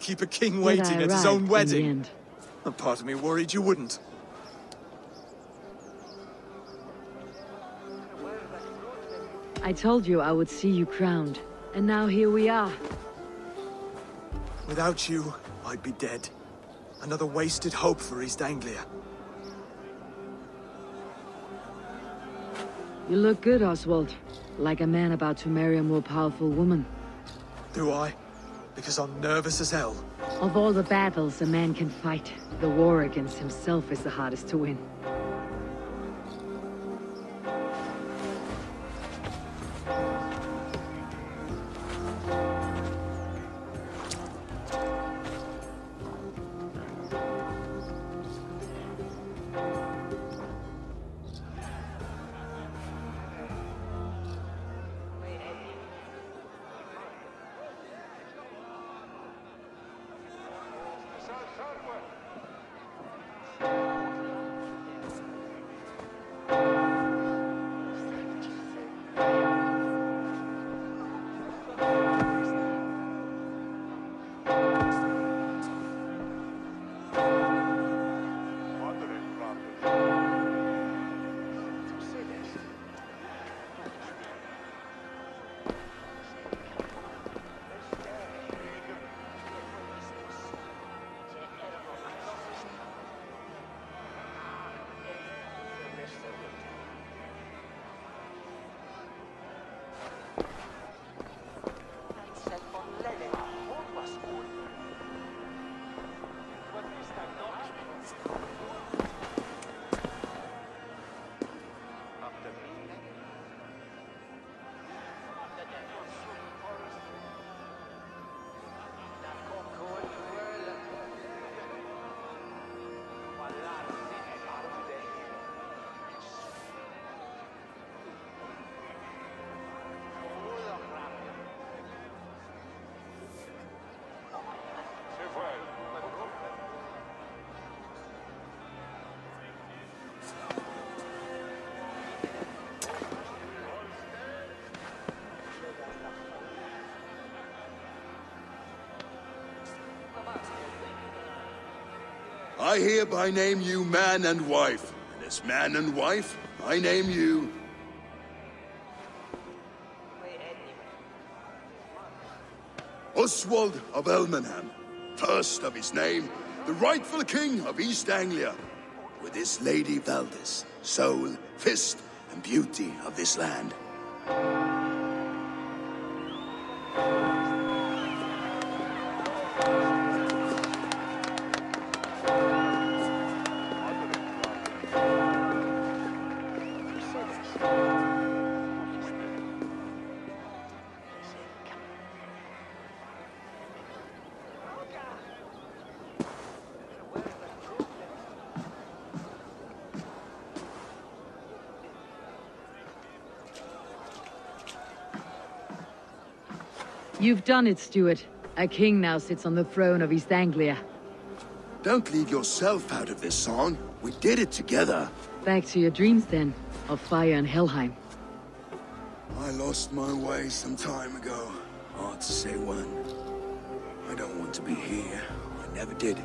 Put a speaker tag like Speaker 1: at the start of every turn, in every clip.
Speaker 1: Keep a king waiting at his own wedding. A part of me worried you wouldn't.
Speaker 2: I told you I would see you crowned. And now here we are.
Speaker 1: Without you, I'd be dead. Another wasted hope for East Anglia.
Speaker 2: You look good, Oswald. Like a man about to marry a more powerful woman.
Speaker 1: Do I? Because I'm nervous as hell.
Speaker 2: Of all the battles a man can fight, the war against himself is the hardest to win.
Speaker 3: I hereby name you man and wife. And as man and wife, I name you... Oswald of Elmenham, first of his name, the rightful king of East Anglia, with his lady Valdis, soul, fist, and beauty of this land.
Speaker 2: You've done it, Stuart. A king now sits on the throne of East Anglia.
Speaker 3: Don't leave yourself out of this song. We did it together.
Speaker 2: Back to your dreams then, of fire and Helheim.
Speaker 3: I lost my way some time ago. Hard to say when. I don't want to be here. I never did.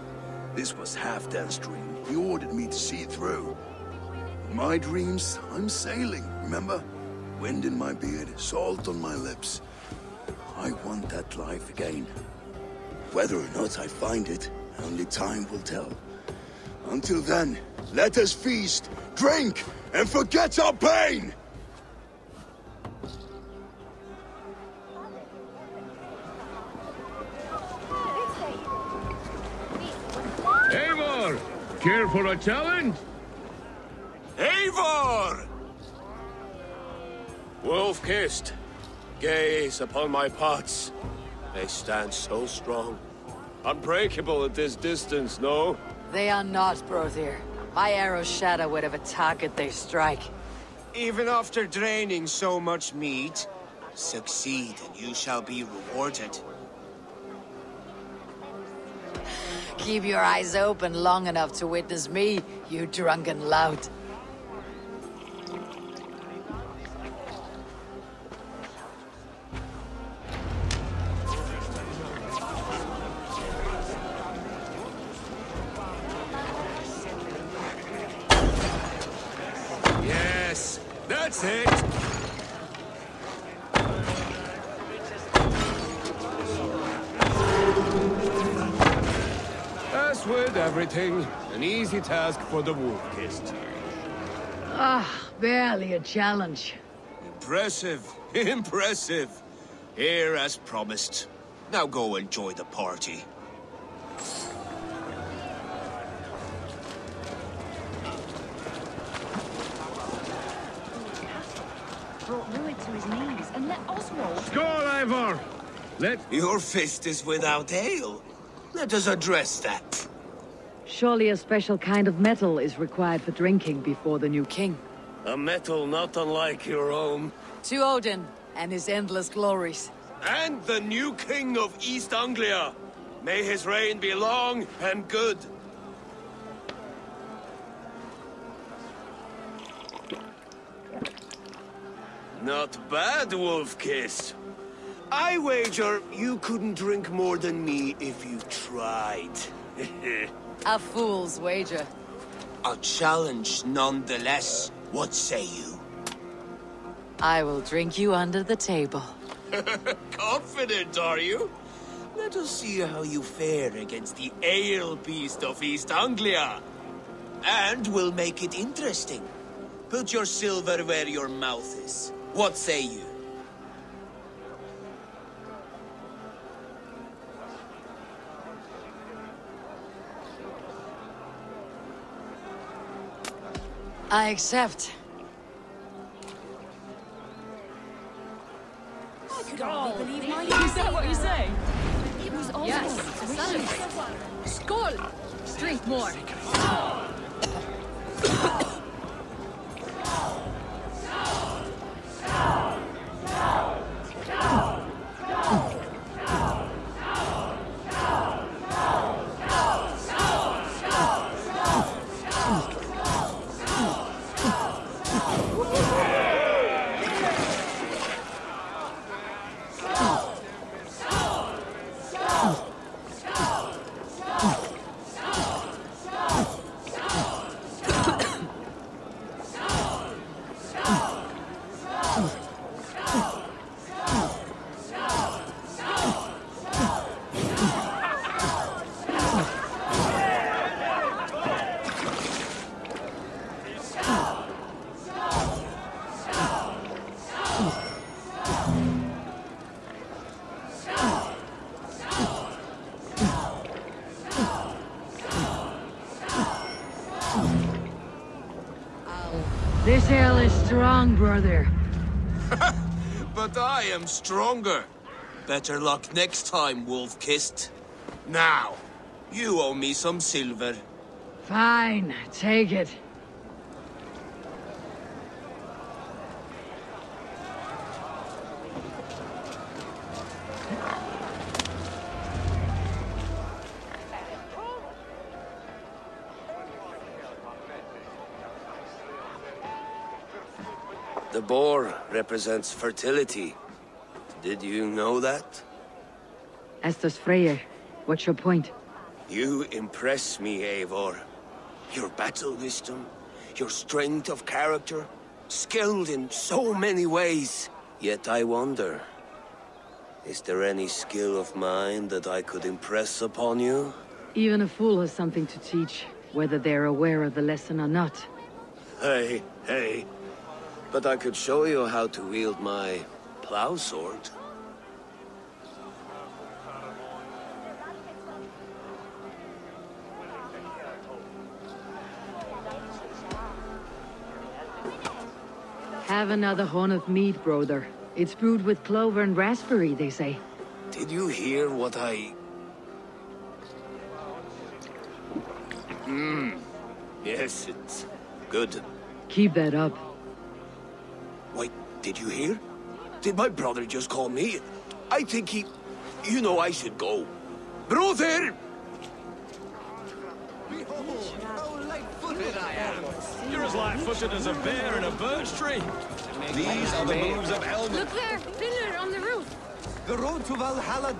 Speaker 3: This was Halfdan's dream. He ordered me to see it through. In my dreams, I'm sailing, remember? Wind in my beard, salt on my lips. I want that life again. Whether or not I find it, only time will tell. Until then, let us feast, drink, and forget our pain!
Speaker 4: Eivor! Care for a challenge?
Speaker 5: Eivor! Wolf-kissed, gaze upon my parts. They stand so strong. Unbreakable at this distance, no?
Speaker 2: They are not, Brothir. My arrows shatter whatever target they strike.
Speaker 6: Even after draining so much meat, succeed and you shall be rewarded.
Speaker 2: Keep your eyes open long enough to witness me, you drunken lout.
Speaker 5: As with everything, an easy task for the wolf-kissed.
Speaker 2: Ah, barely a challenge.
Speaker 6: Impressive, impressive. Here as promised. Now go enjoy the party.
Speaker 7: And let Oswald.
Speaker 4: Skål, Eivor! Let
Speaker 6: Your fist is without ale. Let us address that.
Speaker 2: Surely a special kind of metal is required for drinking before the new king.
Speaker 5: A metal not unlike your own.
Speaker 2: To Odin and his endless glories.
Speaker 5: And the new king of East Anglia. May his reign be long and good. Not bad, Wolf-Kiss. I wager you couldn't drink more than me if you tried.
Speaker 2: A fool's wager.
Speaker 6: A challenge nonetheless. What say you?
Speaker 2: I will drink you under the table.
Speaker 6: Confident, are you? Let us see how you fare against the ale beast of East Anglia. And we'll make it interesting. Put your silver where your mouth is. What say you?
Speaker 2: I accept.
Speaker 7: I could oh, hardly believe my
Speaker 8: Is that what you say?
Speaker 7: It was Oswald.
Speaker 8: Yes. Skål! Drink more.
Speaker 2: This ale is strong, brother.
Speaker 6: But I am stronger. Better luck next time, Wolf-Kissed. Now, you owe me some silver.
Speaker 2: Fine, take it.
Speaker 5: The boar represents fertility. Did you know that?
Speaker 2: Estes Freyr, what's your point?
Speaker 5: You impress me, Eivor. Your battle wisdom, your strength of character, skilled in so many ways. Yet I wonder, is there any skill of mine that I could impress upon you?
Speaker 2: Even a fool has something to teach, whether they're aware of the lesson or not.
Speaker 5: Hey, hey. But I could show you how to wield my plow sword.
Speaker 2: Have another horn of mead, brother. It's brewed with clover and raspberry, they say.
Speaker 5: Did you hear what I... Mmm. Yes, it's good.
Speaker 2: Keep that up.
Speaker 5: Wait, did you hear? Did my brother just call me? I think he... You know I should go. Brother!
Speaker 9: You're as light-footed as a bear in a birch tree. These are the moves of Elmer.
Speaker 8: Look there! Fiddler on the roof!
Speaker 1: The road to Valhalla